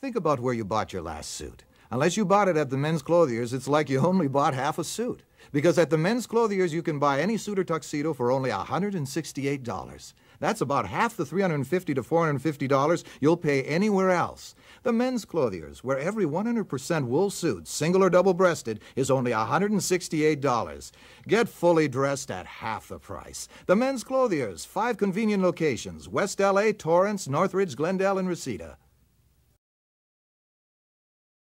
Think about where you bought your last suit. Unless you bought it at the men's clothiers, it's like you only bought half a suit. Because at the men's clothiers, you can buy any suit or tuxedo for only $168. That's about half the $350 to $450 you'll pay anywhere else. The men's clothiers, where every 100% wool suit, single or double breasted, is only $168. Get fully dressed at half the price. The men's clothiers, five convenient locations West LA, Torrance, Northridge, Glendale, and Reseda.